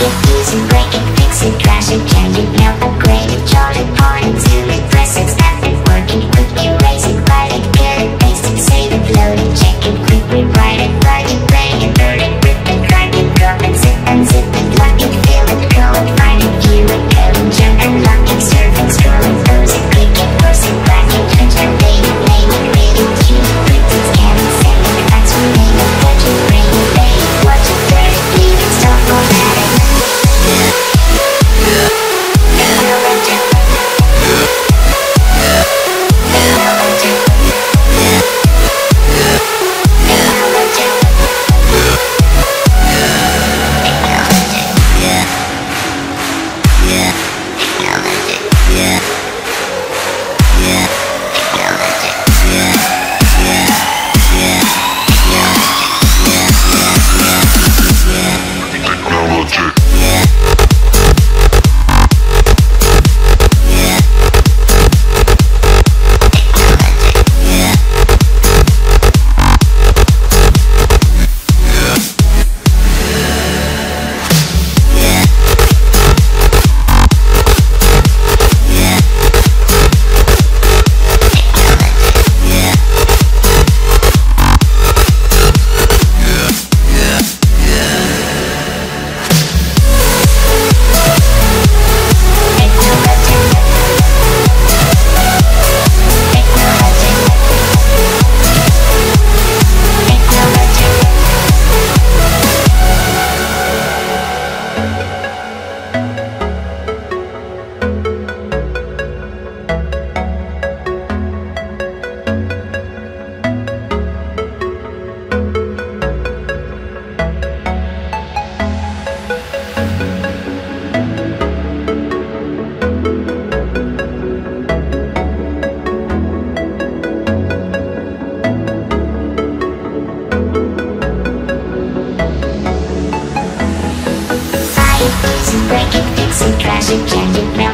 it, using, break it, fix it, crash it, upgrade it, chart it, point it, zoom it, press it, snap it, work it, quick, erase it changing, changing.